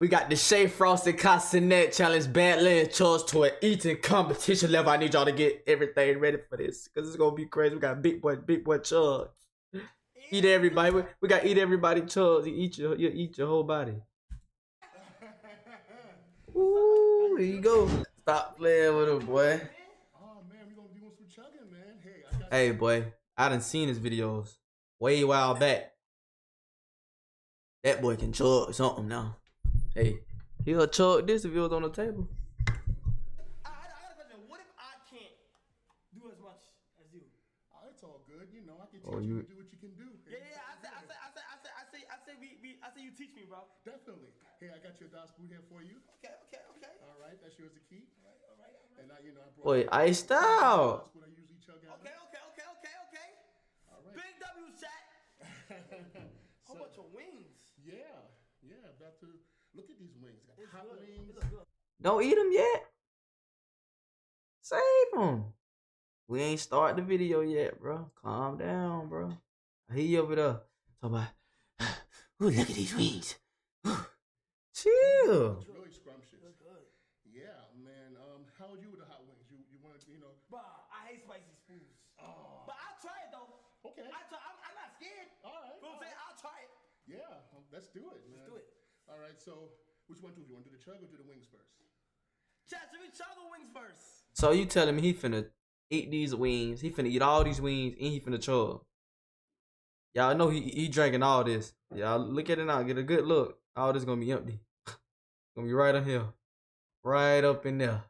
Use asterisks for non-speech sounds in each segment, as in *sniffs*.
We got the Shea Frosted Castanet Challenge Badlands Chugs to an eating competition level. I need y'all to get everything ready for this because it's gonna be crazy. We got big boy, big boy Charge. Eat everybody. We, we got eat everybody Charge. You eat your, you eat your whole body. *laughs* Ooh, here you go. Stop playing with him, boy. Oh man, we gonna do some chugging, man. Hey, I got Hey, boy, I done seen his videos way while back. That boy can chug something now. Hey, he'll chug this if it was on the table. I, I, I got a question. What if I can't do as much as you? Oh, it's all good. You know, I can oh, teach Oh, you, you- to do what you can do. Yeah, yeah. I say, I say, I say, I say, I say, I say, we, we, I say, you teach me, bro. Definitely. Hey, I got your DOS boot here for you. Okay, okay, okay. All right, that's yours to keep. All right, all right. And I, you know, I brought Boy, iced out. That's what I usually chug out. Okay, okay, okay, okay, okay. All right. Big W chat. Whole *laughs* So- bunch of wings. yeah, yeah. About to look at these wings. Got hot good. wings. It look good. Don't eat them yet. Save them. We ain't start the video yet, bro. Calm down, bro. He hear you over there. Talk about, *sighs* ooh, look at these wings. *sighs* Chill. It's really scrumptious. Good. Yeah, man. Um, how are you with the hot wings? You, you want to, you know? Bro, I hate spicy foods. Oh, But I'll try it though. okay. I try, I'm, I'm not scared. All right. You know what I'm saying? I'll try it. Yeah, um, let's do it, man. Let's do it. All right. So, which one do you want to do? The chug or do the wings first? Chat, should we try the wings first? So you telling me he finna eat these wings? He finna eat all these wings and he finna chug. Y'all know he he drinking all this. Y'all look at it now. Get a good look. All this gonna be empty. *laughs* gonna be right up here, right up in there.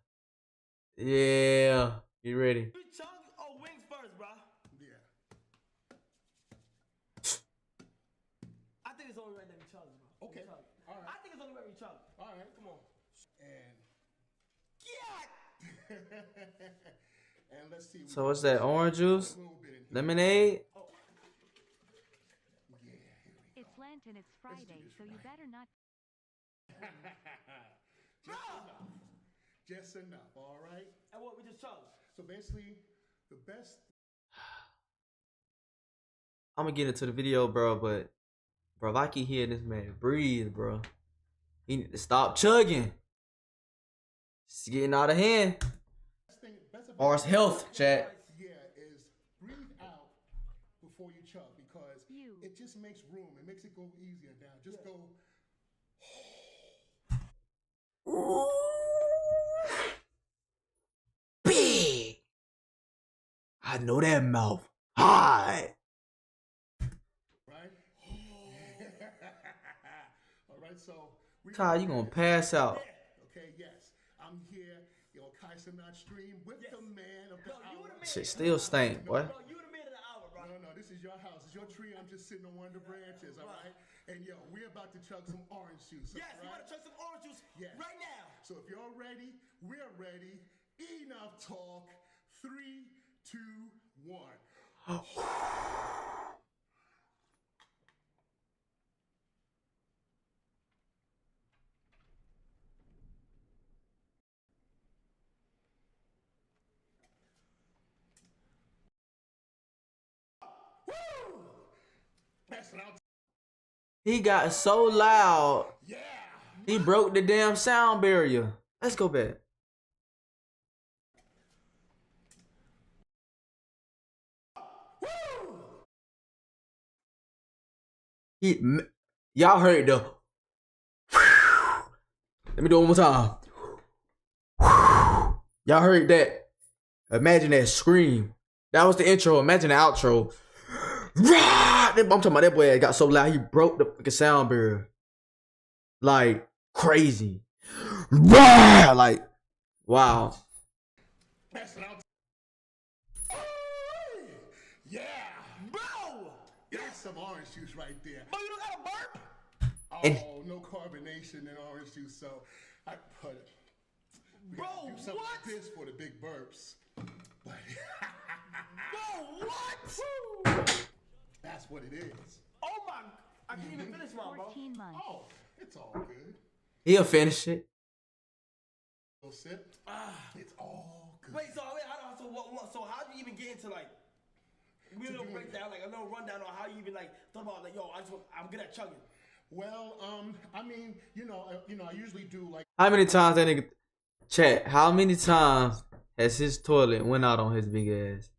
Yeah, you ready? We chug or wings first, bro? Yeah. I think it's only right that we chug, bro. Okay. We chug. All right. I think it's only right we chug. All right. Come on. And Yeah. and let's see. *laughs* So what's that? Orange juice, A little bit in here. lemonade. Oh. Yeah. It's Lent and it's Friday, this so you better not. *laughs* Just enough. Just enough. All right. And what? We just chug. So basically, the best. *sighs* I'm gonna get into the video, bro. But bro, if I keep hearing this man breathe, bro, he need to stop chugging. It's getting out of hand. Best Or it's health, chat. Yeah, is breathe out before you chug because You. it just makes room. It makes it go easier down. Just go. *sighs* Big. I know that mouth. Hi. Right. *laughs* All right. So we. Kai, you gonna pass out. Okay. Yes, I'm here. Yo, Kai Cenat stream with Yes. the man of the No, you hour. would've made Shit still stink, boy. Bro, you the man of the hour, bro. No, no, this is your house. It's your tree. I'm just sitting on one of the branches, all right? And yo, we're about to chug some orange juice. Yes, all you right? better chug some orange juice Yes. right now. So if you're ready, we're ready. Enough talk. Three, two, one. *gasps* *laughs* He got so loud, Yeah. he broke the damn sound barrier. Let's go back. He, y'all heard the. Let me do it one more time. Y'all heard that? Imagine that scream. That was the intro. Imagine the outro. Rah! I'm talking about that boy that got so loud he broke the fucking sound barrier. Like crazy. Rah! Like wow. That's what I'm. Yeah. Bro! That's some orange juice right there. Bro, you don't got a burp? Oh, And- no carbonation in orange juice, so I put it. We Bro, gotta what? like this for the big burps. *laughs* *laughs* But Bro, what? that's what it is. Oh my. I can't even finish mine, bro. 14 months. Oh, it's all good. He'll finish it. Little sip. It's all good. Wait, so wait, how, so what, what? So how do you even get into like? We To little do it. breakdown, like a little rundown on how you even like thought about like, yo, I just want, I'm good at chugging. Well, um, I mean, you know, uh, you know, I usually do like How many times that nigga chat? How many times has his toilet went out on his big ass?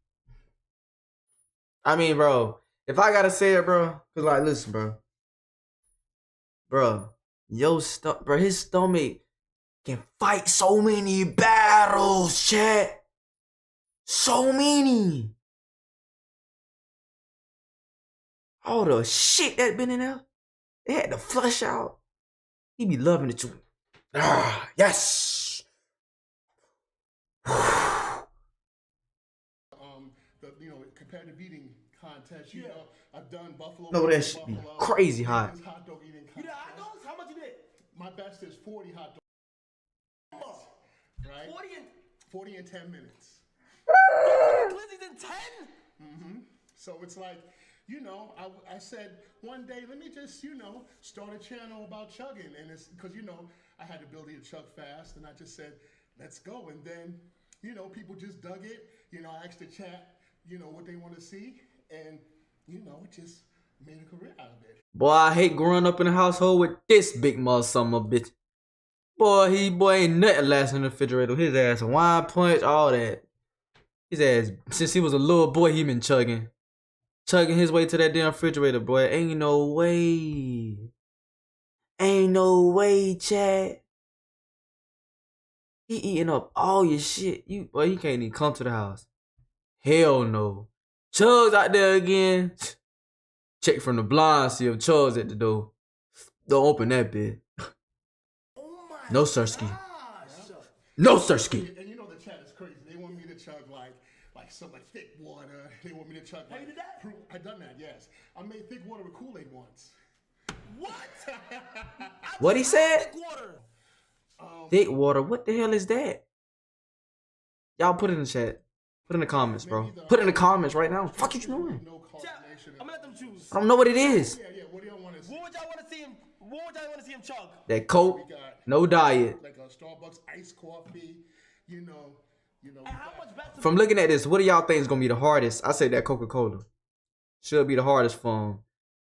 I mean, bro, if I gotta say it, bro, cause like, listen, bro, bro, yo, bro, his stomach can fight so many battles, chat, so many. All the shit that been in there, they had to flush out. He be loving it too. Ah, yes. *sighs* um the you know competitive eating contest. You know, I've done buffalo. No, that Bills, shit be crazy hot. Hot dog eating You did contest. hot dogs? How much you did? My best is 40 hot dogs. Right? 40 and 40 in 10 minutes. Glizzy's in 10? Mm-hmm. So it's like, you know, I, I said one day, let me just, you know, start a channel about chugging. And it's because, you know, I had the ability to chug fast. And I just said, let's go. And then, you know, people just dug it. You know, I asked the chat, you know, what they want to see. And, you know, just made a career out of it. Boy, I hate growing up in a household with this big mother son bitch. Boy, he boy ain't nothing last in the refrigerator. His ass wine punch, all that. His ass since he was a little boy, he been chugging. Chugging his way to that damn refrigerator, boy. Ain't no way. Ain't no way, Chad. He eating up all your shit. You boy, he can't even come to the house. Hell no. Chugs out there again. Check from the blind, see if Chugs at the door. Don't open that bit. Oh No Sirski. gosh. No Sirski. And you know the chat is crazy. They want me to chug like like some like thick water. They want me to chug like you did that? I done that, yes. I made thick water with Kool-Aid once. What? *laughs* What he said? Thick water. Um, thick water. What the hell is that? Y'all put it in the chat. Put in the comments, bro. Put in the comments right now. Fuck you doing? No Chat, coordination. I'm gonna let them choose. I don't know what it is. Yeah, yeah. What do y'all want to see? What would y'all want to see him? What would y'all want to see him chug? That Coke, no diet. Like a Starbucks iced coffee. You know, you know. And how much better? From looking at this, what do y'all think is gonna be the hardest? I say that Coca Cola. Should be the hardest for him.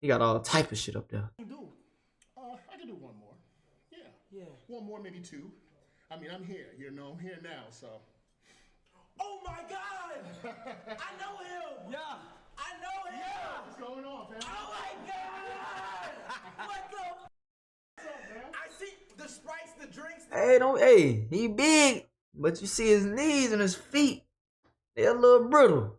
He got all type of shit up there. you do? Uh, I can do one more. Yeah. Yeah. One more, maybe two. I mean, I'm here. You know, I'm here now. So. Oh my God! I know him. *laughs* Yeah. I know him. What's going on, fam? Oh my God! *laughs* what the? I see the sprites, the drinks. Hey, don't hey, he big, but you see his knees and his feet. They're a little brittle.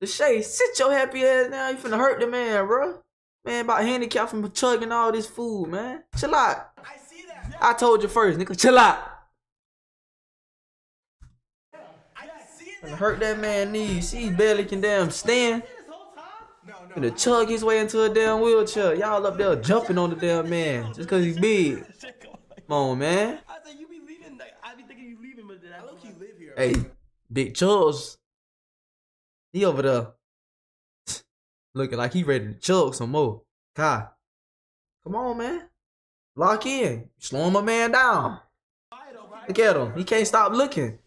The Shay, sit your happy ass down. You finna hurt the man, bro. Man, about handicapped from chugging all this food, man. Chill out. I see that. I told you first, nigga. Chill out. I see that. Finna hurt that man knees. See, he barely can damn stand. This whole time? No, no. Finna chug his way into a damn wheelchair. Y'all up there jumping on the damn man just cause he's big. Come on, man. I said you be leaving. I be thinking you leaving, but then I look you live here. Hey, Big Chubbs. He over there *sniffs* looking like he ready to chug some more. Kai. Come on, man. Lock in. Slowing my man down. Look at him. He can't stop looking.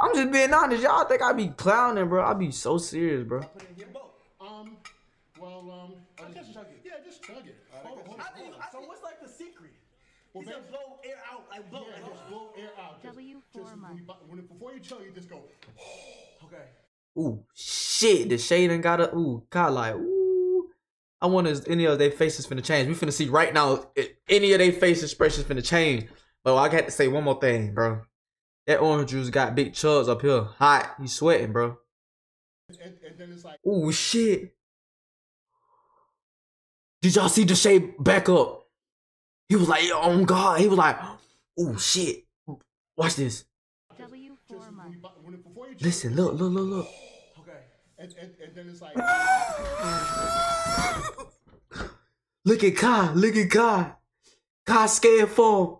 I'm just being honest. Y'all think I be clowning, bro. I be so serious, bro. Um, well, um, I just chug it. Yeah, just chug it. Hold on, hold on, I think. I, so what's like the secret? Well, he said blow air out, like blow. Yeah, just blow air out. Just, W just four when you, when, before you chug, you just go. *sighs* Okay. Ooh, shit. The shade done got a ooh, Kai like, ooh. I wonder if any of their faces finna change. We finna see right now if any of their face expressions finna change. But I got to say one more thing, bro. That orange juice got big chugs up here. Hot. He's sweating, bro. And, and then it's like, Ooh, shit. Did y'all see the shade back up? He was like, oh God. He was like, oh shit. Watch this. W just four when, you, when, before Listen, look, look, look, look. Okay. and, and, and then it's like, *laughs* Look at Kai. Look at Kai. Kai scared for him.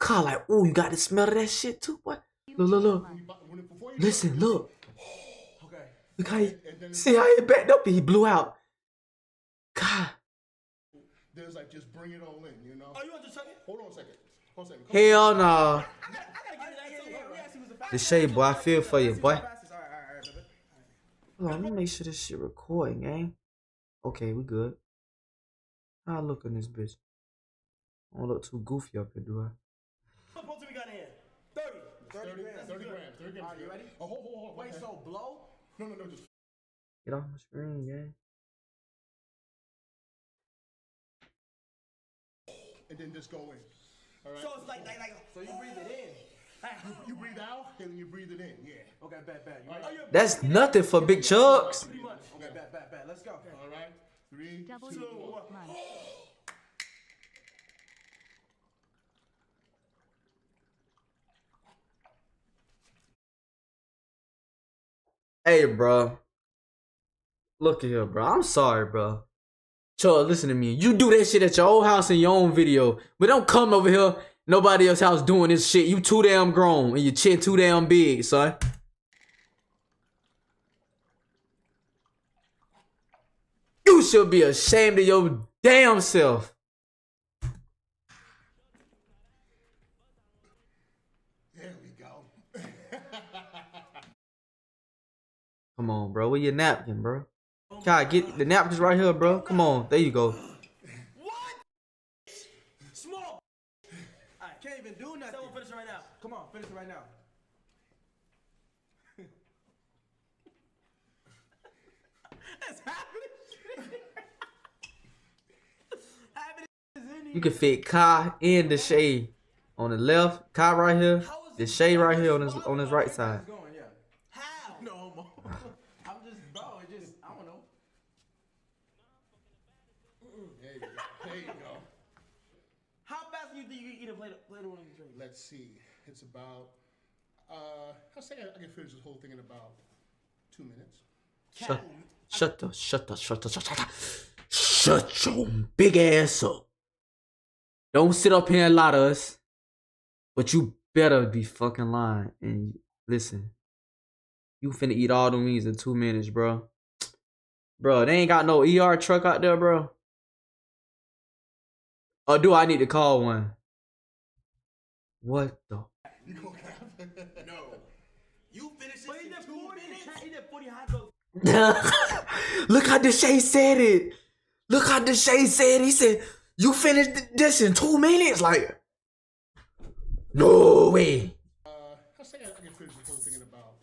Kai like, oh, you got to smell of that shit too, boy. Look, look, look. when you bu- when, before you Listen, look. Okay. Look how he, see how he backed up and he blew out. Kai. there's like, just bring it all in, you know? Oh, you want to chug it? Hold on a second. Hold on a second. Come Hell who's the The shade, boy. I feel for you, boy. Hold on, let me make sure this shit recording, gang. Okay, we good. How I look in this bitch? I don't look too goofy up here, do I? What poster we got in here? 30. 30, 30 grams. 30 grams. 30 grams. Alright, you ready? Oh, hold, hold, hold. Wait, okay. so blow? No, no, no, just. Get off my screen, yeah. And then just go in. All right? So it's like, like, like. So you breathe it in. *laughs* You breathe out and then you breathe it in. Yeah. Okay, bet, bet. You right. Oh, That's nothing for big chucks. Pretty much. Okay, bet, bet, bet. Let's go. All right. Three, Double two, digit one. *gasps* Hey, bro. Look at here, bro. I'm sorry, bro. Chuck, listen to me. You do that shit at your old house in your own video, but don't come over here, nobody else house doing this shit. You too damn grown and your chin too damn big, son. You should be ashamed of your damn self. Come on, bro. Where your napkin, bro? Oh God, get the napkins right here, bro. Come on. There you go. What? Small. Alright, can't even do nothing. Someone finish it right now. Come on, finish it right now. *laughs* That's happening. *laughs* happening is in. You can fit Kai and the Shay on the left, Kai right here, the Shay right here on his on his right side. It's going, yeah. How? No homo. I'm just, bro. It just, I don't know. There you go. There you go. How fast do you think you can eat a plate of, plate of one of these drinks? Let's see. It's about. Uh, I'll say I, I can finish this whole thing in about two minutes. Shut, shut the, shut the, shut the, shut the, shut your big ass up. Don't sit up here and lie to us. But you better be fucking lying. And listen, you finna eat all the wings in two minutes, bro. Bro, they ain't got no ER truck out there, bro. Or do I need to call one? What the? Cap. No. You finish this in two minutes? He did 40 hot dogs. Look how Deshae said it. Look how Deshae said. He said, You finished this in two minutes? Like, no way. Uh, I'll say I, I can finish this whole thing in about.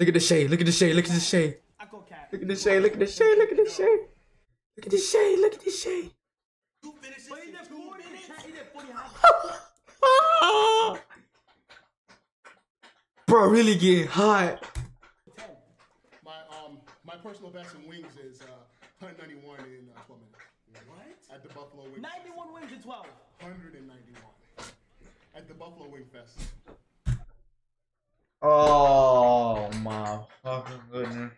Look at Deshae. Look at Deshae. Look at go cat. Look at Deshae. Look at Deshae. Look at Deshae. Look at Deshae. Look at Deshae. You finish this in two minutes? He did 40 hot dogs. Ah! *laughs* Bro, really getting hot. My um my personal best in wings is uh 191 in uh, 12 minutes. What? At the Buffalo Wing. 91 wins in 12. 191. At the Buffalo Wing Fest. Oh my fucking goodness.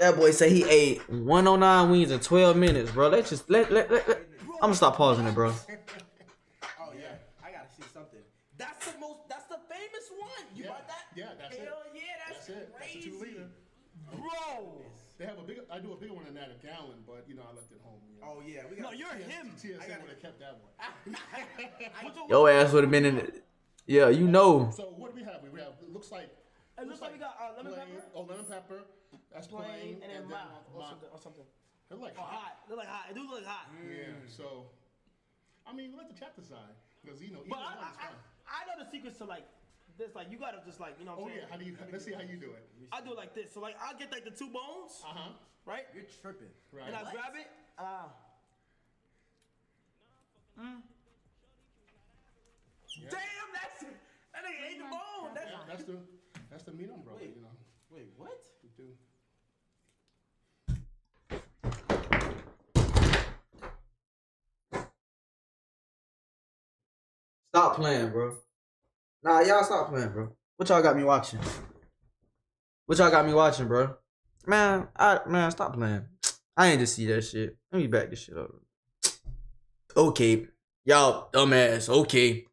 That boy say he ate 109 wings in 12 minutes, bro. Let's just let let let. let. I'm gonna stop pausing it, bro. *laughs* Oh yeah, I gotta see something. That's the most. That's the famous one. You Yeah, bought that? yeah, that's it. Hell yeah, that's, That's it. That's a two liter. bro. They have a big. I do a bigger one than that, a gallon, but you know I left it home. You know. Oh yeah, we got. No, you're him. TSA would have kept that one. *laughs* What's your- Your ass would have been in it. Yeah, you know. So what do we have? We have. It looks like. It looks like we got uh, lemon plain- pepper, Oh, lemon pepper. That's plain. plain, and then mild or something. Or something. They're like Oh, hot. hot. They're like hot. It do look hot. Yeah. So, I mean, let the chat decide because you know either But I, I, I. I know the secrets to like this. Like you gotta just like you know. Oh What I'm yeah. saying? How do you? Let's see how you do it. I do it like this. So like I'll get like the two bones, Uh huh. right? You're tripping. Right. And I grab it. Uh, Damn, that's that nigga ate the bone. That's, Yeah, that's the that's the meat umbrella. You know. Wait, what? You do. Stop playing, bro. Nah, y'all stop playing, bro. What y'all got me watching? What y'all got me watching, bro? Man, I man, stop playing. I ain't just see that shit. Let me back this shit up. Okay, y'all dumbass. Okay,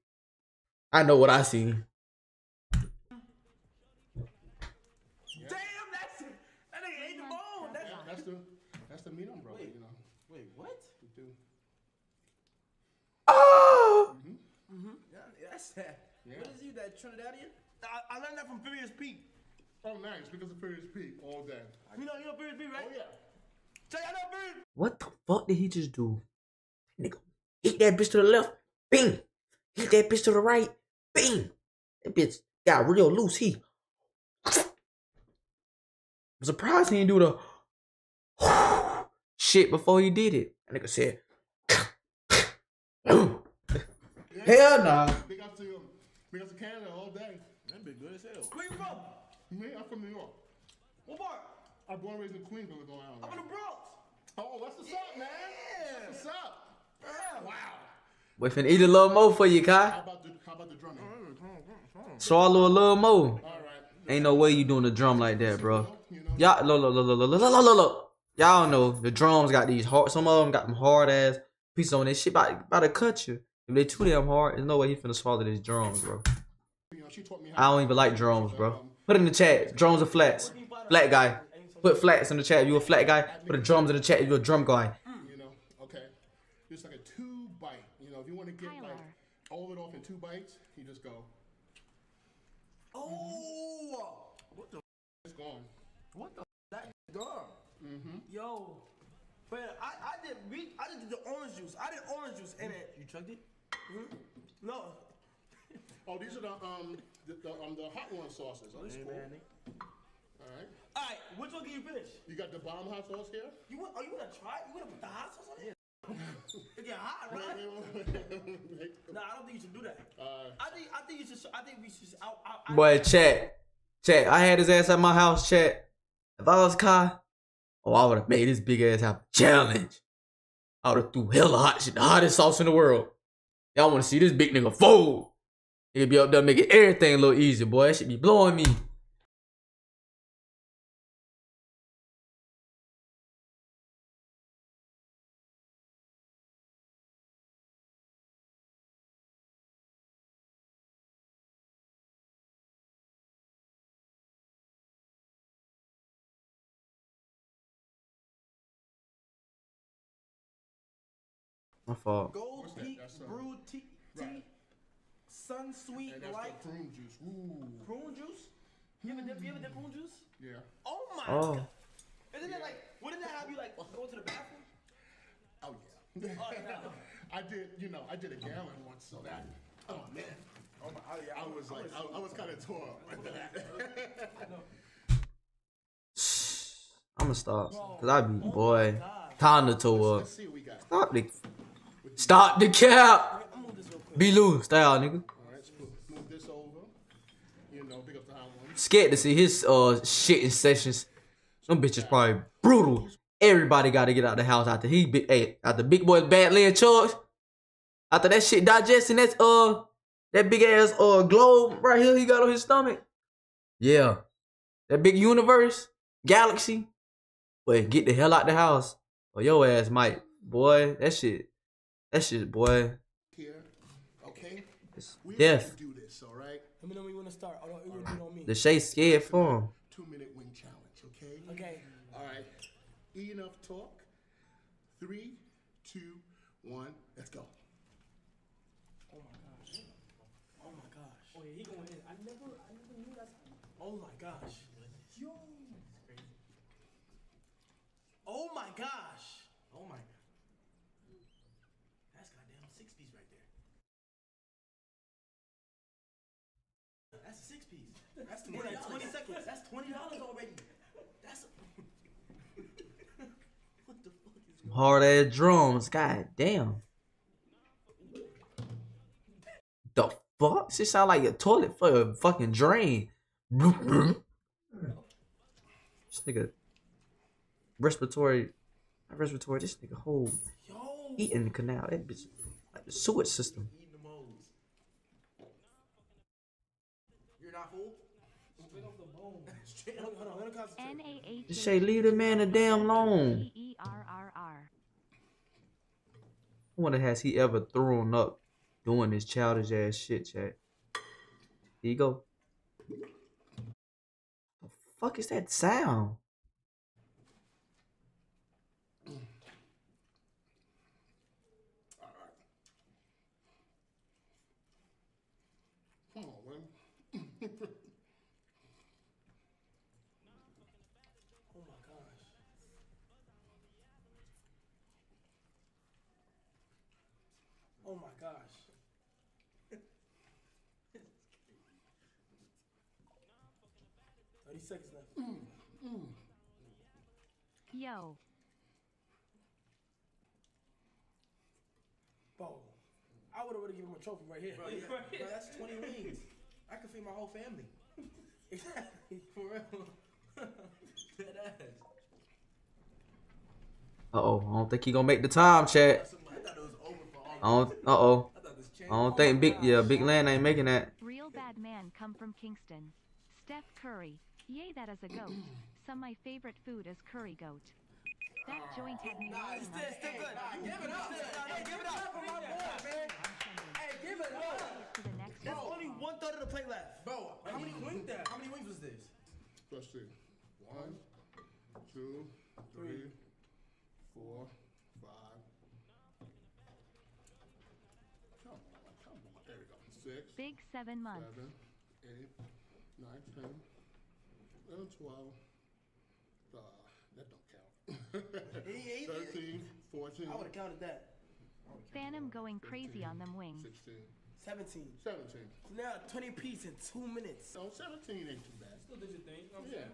I know what I see. Damn, that's that nigga ate the bone. That's, Yeah, that's the that's the meat umbrella. You know. Wait, what? You do. Yeah, that's that. Yeah. What is you, that Trinidadian? I, I learned that from Furious Pete. Oh, nice because of Furious Pete all day. You know, you know Furious Pete, right? Oh yeah. Say I know Furious. what the fuck did he just do? Nigga, Hit that bitch to the left. Bing. Hit that bitch to the right. Bing. That bitch got real loose. He. I'm surprised he didn't do the *sighs* shit before he did it. That nigga said, *laughs* Hell nah. Big up to you. Big up to Canada all day. That'd be good as hell. Where you from? Me, I'm from New York. What part? I'm born and raised in Queensville, Long Island. I'm in the Bronx. Oh, what's what's up, man? What's up? Wow. We finna eat a little more for you, Kai. How about the how about the drumming? Oh, Swallow a little more. All right. Ain't no way you doing the drum like that, bro. You know, Y'all, look, look, look, look, look, look, look, look, look. Y'all know the drums got these hard. Some of them got them hard ass pieces on this shit. About, about to cut you. If they too damn hard, there's no way he finna swallow these drums, bro. you know, she taught me I don't even like drums, bro. Put it in the chat. Drums or flats. Flat guy. Put flats in the chat. If you a flat guy. Put the drums in the chat. If you a drum guy. You know, okay. Just like a two bite. You know, if you want to get like all of it off in two bites, you just go. Oh. What the? It's gone. What the? That gone. Mm-hmm. Yo. But I, I did we I just did the orange juice. I did orange juice in it. You chugged it? No. *laughs* Oh, these are the um the, the um the hot one sauces. Oh, this Hey, cool. All right. Alright, which one can you finish? You got the bomb hot sauce here. You want are you gonna try? it? You gonna put the hot sauce on it? it get hot, *laughs* right? No, I don't think you should do that. Uh, I think I think you should. I think we should. I, I, I, Boy, chat. Chat. I had his ass at my house, chat. If I was Kai, oh, I would have made his big ass have a challenge. I would have threw hella hot shit, the hottest sauce in the world. Y'all want to see this big nigga fold. Nigga be up there making everything a little easier, boy. That shit be blowing me. My fault. That's, uh, Brew Tea, tea right. Sun Sweet and that's Light the prune juice. Ooh. prune juice. You ever dip? You ever dip prune juice? Yeah. Oh my Oh. god! Isn't that like? Wouldn't that have you like go to the bathroom? Oh yeah. Oh, no. *laughs* I did. You know, I did a gallon once, so that. Oh man. Oh my, I, I was like, I, I was kind of tore up after that. I'ma stop. Cause I be, boy. Time to toe up. Let's see what we got. Stop the, stop the cap. Be loose. Stay out, nigga. Scared to see his uh shitting sessions. Some bitches probably brutal. Everybody got to get out of the house after he big. Hey, after big boy's bad laying charge. After that shit digesting that uh that big ass uh globe right here he got on his stomach. Yeah, that big universe galaxy. Wait, get the hell out the house or your ass might. Boy, that shit. That shit, boy. Here, okay. It's We death. do this, all right? Let me know when you want to start. Oh, no, you want to do it on me. The Shay scared for him. Two minute wing challenge, okay? Okay. All right. E enough talk. Three, two, one. Let's go. Oh my gosh. Oh my gosh. Oh yeah, he going in. I never, I never knew that's. Oh my gosh. Yo. Oh my gosh. Oh my. That's goddamn six piece right there. That's a six piece. That's twenty, like 20 seconds. That's twenty dollars already. That's. *laughs* what the fuck is? Hard ass drums. God damn. The fuck? This sound like a toilet for a fucking drain. this nigga respiratory not respiratory, this nigga whole Yo. eating canal. That bitch like the sewage system. eating the moles. You're not full? Straight off the bone. Straight. Just say leave the man a damn long. I wonder has he ever thrown up doing this childish ass shit, chat. Here you go. The fuck is that sound? Come on, man. Oh my gosh. 30 seconds left. Yo, Bro, I would have already given him a trophy right here. Bro, yeah, bro, that's 20 wings. I could feed my whole family. *laughs* exactly. For real. *laughs* Dead ass. Uh oh, I don't think he gonna make the time, chat. I thought it was over for all. I don't. Uh oh. I thought this I changed. don't think big. Yeah, big land ain't making that. real bad man come from Kingston. Steph Curry. Yay, that is a goat. *clears throat* Some my favorite food is curry goat. That joint had me rolling on Give it up. Hey, give it up for my boy, man. Hey, give it up. to the next There's level. only one third of the plate left. Bro, how many wings? How many wings was this? Let's see. One, two, three, four, five. Come on, come on. There we go. Six, Big seven months. seven, eight, nine, ten, eleven, twelve. Uh, that don't count. He- he- 13, 14, I would have counted that. Phantom going crazy on them wings. 16, 17. 17. Now 20 piece in two minutes. So 17 ain't too bad. Still did your thing. Yeah.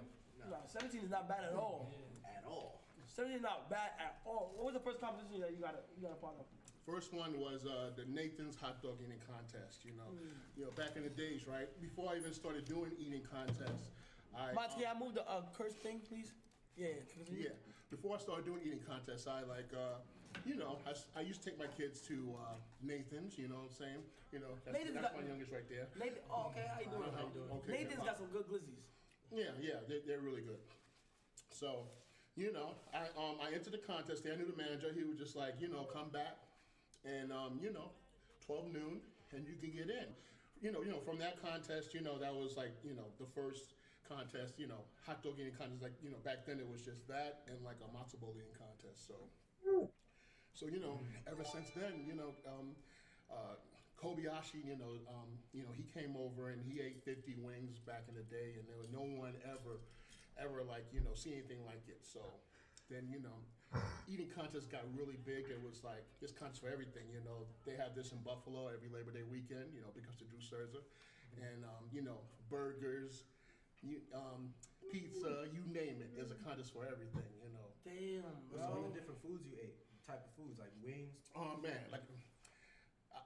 No, 17 is not bad at all. At all. 17 is not bad at all. What was the first competition that you got a, you got a part of? First one was uh, the Nathan's hot dog eating contest. You know, you know, back in the days, right before I even started doing eating contests, I Monty, can I move the uh, curse thing, please? Yeah. yeah. Before I started doing eating contests, I like, uh, you know, I, I used to take my kids to uh, Nathan's. You know what I'm saying? You know, that's, Nathan's that's got- my youngest right there. Nathan, oh, okay. How you doing? How you doing? Okay, Nathan's yeah. got some good glizzies. Yeah, yeah, they, they're really good. So, you know, I um I entered the contest. There, I knew the manager. He was just like, you know, come back, and um, you know, twelve noon, and you can get in. You know, you know, from that contest, you know, that was like, you know, the first contest. You know, hot dog eating contest. Like, you know, back then it was just that and like a matzo ball eating contest. So, so you know, ever since then, you know, um, uh, Kobayashi, you know, um, you know, he came over and he ate 50 wings back in the day, and there was no one ever, ever like, you know, see anything like it. So then, you know, eating contests got really big. It was like this contest for everything. You know, they have this in Buffalo every Labor Day weekend. You know, because of Drew Cerza, and um, you know, burgers, you, um, pizza, you name it. There's a contest for everything. You know. Damn, What's all the different foods you ate? Type of foods like wings. Oh man, like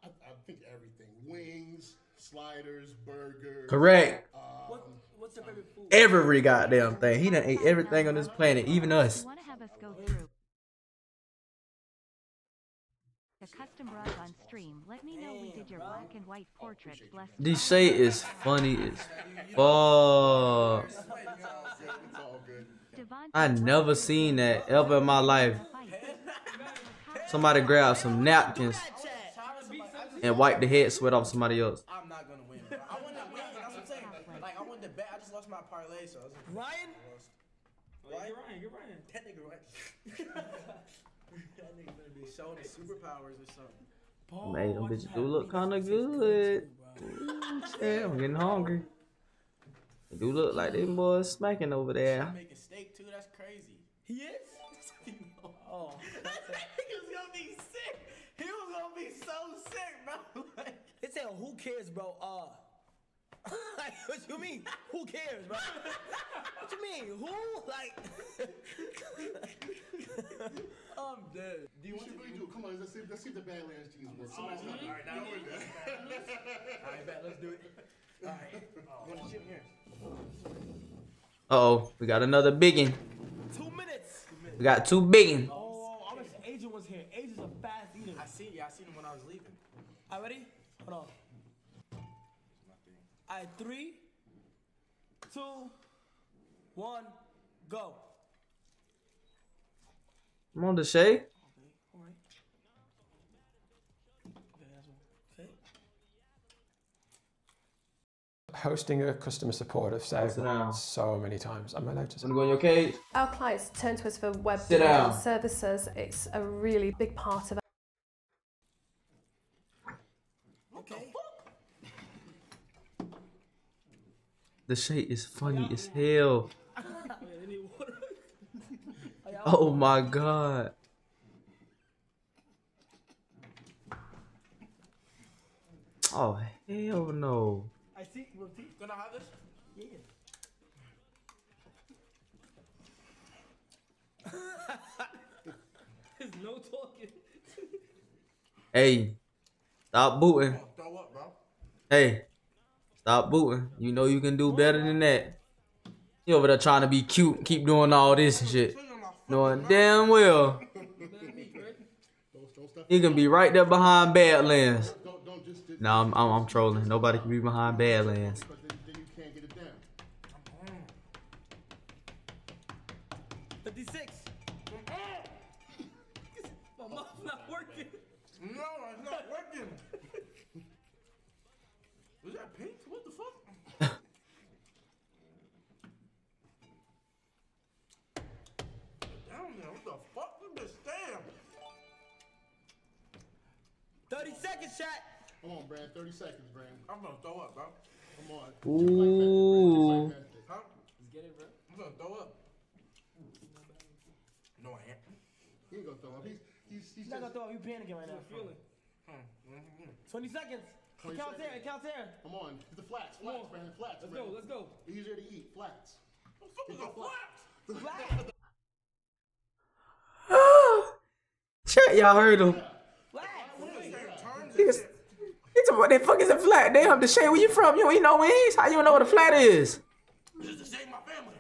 I, I think everything: wings, sliders, burgers. Correct. Um, What, what's your favorite food? Every goddamn thing. He done ate everything on this planet, even us. You want to have us go through a custom rug on stream? Let me know we did your black and white oh, portraits. Bless This shit is funny as fuck. it's all good. Devontae I never seen that ever in my life. Somebody grab some napkins and wipe the head sweat off somebody else. I'm not gonna win. I won that win. That's what I'm saying. Like I won the bet. I just lost my parlay, so I was like, Ryan? I lost. Right? Get Ryan, get Ryan. That nigga right. *laughs* that nigga gonna be showing his superpowers or something. Man, them bitches do look kinda That shit tastes good. too, bro. Ooh, shit, I'm getting hungry. They do look like them boys smacking over there. Making steak too. That's crazy. He is? *laughs* Oh. That nigga's gonna be sick. He was gonna be so sick, bro. *laughs* Like, They say, who cares, bro? Uh. Like, *laughs* what you mean? Who cares, bro? what you mean? Who? Like. *laughs* I'm dead. Do you You want should to really do. it. Come on, let's see. Let's see if the Badlands jeans work. Somebody's not All right, now we're good. *laughs* All right, bet. Let's do it. All right. You want to chip here? Uh oh, we got another biggin. Two minutes. We got two biggin. Oh, I wish Agent was here. Agent's a fast eater. I seen. Yeah, I seen him when I was leaving. All right, ready? Hold on. All right, three, two, one, go. Come on, Deshae. Okay, all right. Okay, that's one. Okay. hosting a customer support I've saved so many times. Am I allowed to say? Wanna go in your cage? Our clients turn to us for web Sit services. It's a really big part of The shit is funny as hell. *laughs* Oh my god. Oh hell no. I think roti. Gonna have it? Yeah. *laughs* There's no talking. hey. Stop booting. Stop what, bro? Hey stop booting. You know you can do better than that. You over there trying to be cute, and keep doing all this and shit. Knowing damn well *laughs* Don't, don't stuff. you can be right there behind Badlands. Don't, don't just. just Nah, I'm, I'm, I'm trolling. Nobody can be behind Badlands. 30 seconds, chat. Come on, Brad. 30 seconds, Brad. I'm gonna throw up, bro. Come on. Ooh. Huh? Let's get it, bro. I'm gonna throw up. No, I ain't. He ain't gonna throw up. He's, he's, he's He's not gonna throw up. You panicking right now. Feeling. Mm-hmm. 20 seconds. 20 it counts here. seconds. It counts here. come on. The flats, Come on. flats, Brandon, flats. Let's go. Let's go. Easier to eat, flats. What the fuck is a flat? Flat. *laughs* *gasps* Chat, y'all heard him. Flat. Turns He and was- shit. He talking about that fuck is a flat. Damn, the shade where you from? You don't eat no wings? How you know what a flat is? This is to save my family.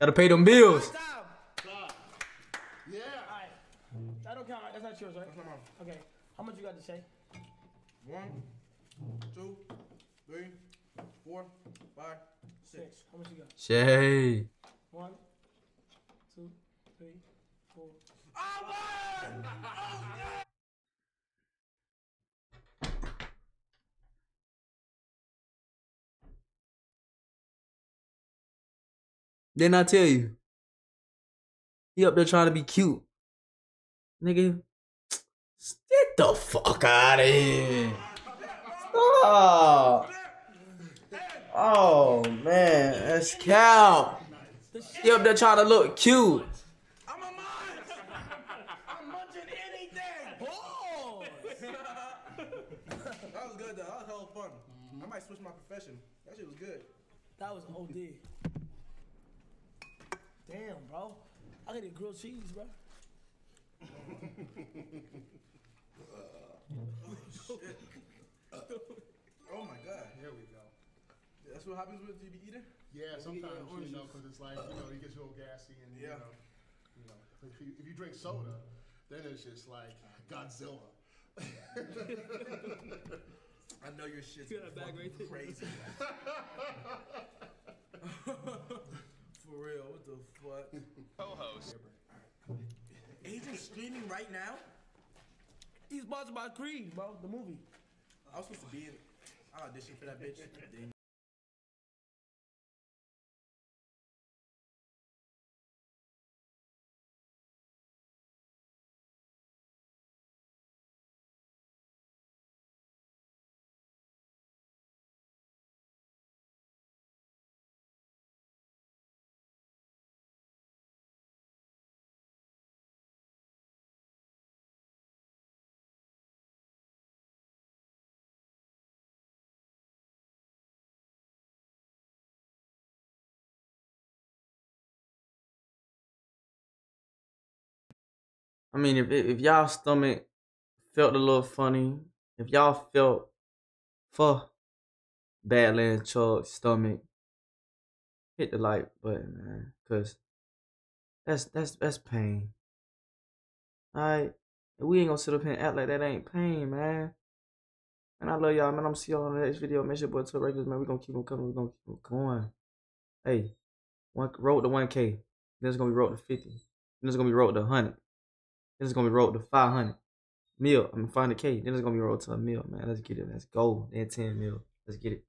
Gotta pay them bills. Time. Stop. Yeah. Alright. That don't count. That's not yours, right? Come on. Okay. How much you got to say? One, two, three, four, five, six. Six. How much you got? Shay. One, two, three, four. *laughs* Didn't I tell you? He up there trying to be cute. Nigga, *tsk* get the fuck out of here. Stop. Oh, man. That's cow. He up there trying to look cute. I'm a munch. I'm munching anything. Oh! That I had fun. I might switch my profession. That shit was good. That was hella fun. I might switch my profession. That shit was good. That was OD. Damn, bro. I gotta get grilled cheese, bro. *laughs* Oh my god. Here we go. That's what happens with you be eating? Yeah, sometimes, you know, because it's like, you know, it gets real gassy and, Yeah. you know, you know, if you, if you drink soda, then it's just like Godzilla. *laughs* I know your shit's See that bag right there? crazy. *laughs* For real, what the fuck? *laughs* Co-host. Agent streaming right now? He's sponsored by Creed, bro. The movie. I was supposed to be in. it. I auditioned for that bitch. *laughs* I mean, if if y'all stomach felt a little funny, if y'all felt for Badland Chuck's stomach, hit the like button, man, cause that's that's that's pain. All right, we ain't gonna sit up here and act like that ain't pain, man. And I love y'all, man. I'm see y'all in the next video. Make sure boy to Records, man. We gonna keep on coming. We gonna keep on going. Hey, one wrote the 1K. Then it's gonna be wrote to 50. Then it's gonna be wrote to 100. It's gonna be rolled to five hundred mil. I'm gonna find a K. Then it's gonna be rolled to a mil, man. Let's get it. Let's go. Then ten mil. Let's get it.